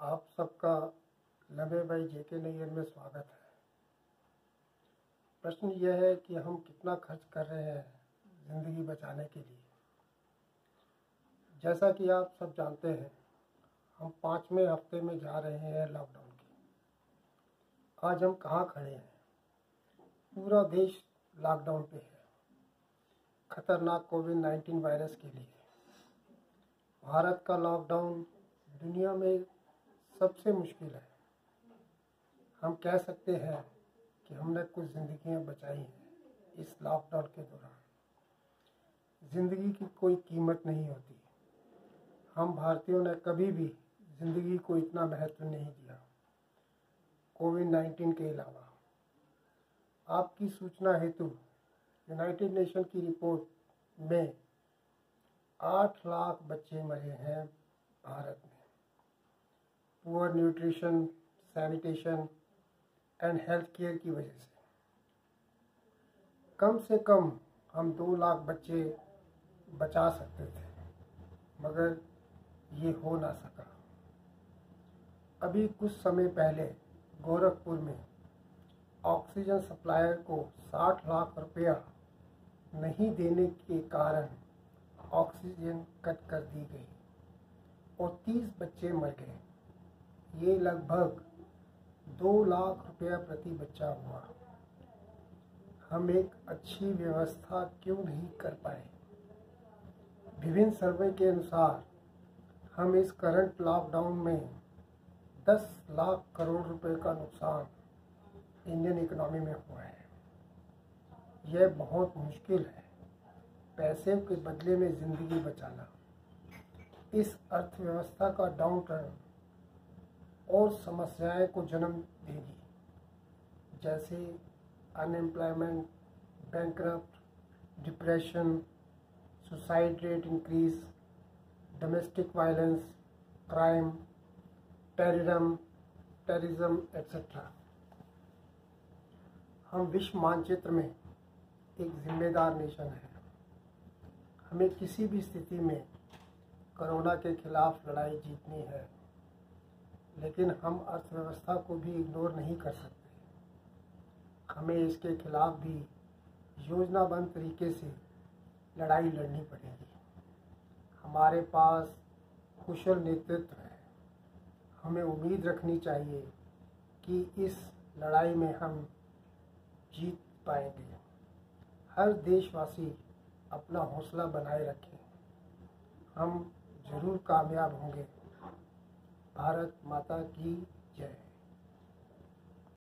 आप सबका लम्बे भाई जे के नैयर में स्वागत है। प्रश्न यह है कि हम कितना खर्च कर रहे हैं ज़िंदगी बचाने के लिए? जैसा कि आप सब जानते हैं, हम पाँचवें हफ़्ते में जा रहे हैं लॉकडाउन के। आज हम कहाँ खड़े हैं? पूरा देश लॉकडाउन पे है। खतरनाक कोविड नाइन्टीन वायरस के लिए। भारत का लॉकडाउन दुनिया में सबसे मुश्किल है। हम कह सकते हैं कि हमने कुछ ज़िंदगियाँ बचाई हैं इस लॉकडाउन के दौरान। ज़िंदगी की कोई कीमत नहीं होती। हम भारतीयों ने कभी भी ज़िंदगी को इतना महत्व नहीं दिया। कोविड नाइन्टीन के अलावा। आपकी सूचना हेतु यूनाइटेड नेशन की रिपोर्ट में आठ लाख बच्चे मरे हैं भारत में। Poor nutrition sanitation and health care की वजह से। कम से कम हम दो लाख बच्चे बचा सकते थे, मगर ये हो ना सका। अभी कुछ समय पहले गोरखपुर में ऑक्सीजन सप्लायर को 60 लाख रुपया नहीं देने के कारण ऑक्सीजन कट कर दी गई और 30 बच्चे मर गए। ये लगभग दो लाख रुपया प्रति बच्चा हुआ। हम एक अच्छी व्यवस्था क्यों नहीं कर पाए? विभिन्न सर्वे के अनुसार हम इस करंट लॉकडाउन में 10 लाख करोड़ रुपए का नुकसान इंडियन इकोनॉमी में हुआ है। यह बहुत मुश्किल है, पैसे के बदले में ज़िंदगी बचाना। इस अर्थव्यवस्था का डाउन टर्न और समस्याएँ को जन्म देगी। जैसे unemployment bank depression suicide rate increase domestic violence crime terrorism terrorism etcetera हम विश्व मानचित्र में एक जिम्मेदार नेशन है। हमें किसी भी स्थिति में कोरोना के खिलाफ लड़ाई जीतनी है। लेकिन हम अर्थव्यवस्था को भी इग्नोर नहीं कर सकते। हमें इसके खिलाफ भी योजनाबद्ध तरीके से लड़ाई लड़नी पड़ेगी। हमारे पास कुशल नेतृत्व है। हमें उम्मीद रखनी चाहिए कि इस लड़ाई में हम जीत पाएँगे। हर देशवासी अपना हौसला बनाए रखें। हम ज़रूर कामयाब होंगे। भारत माता की जय।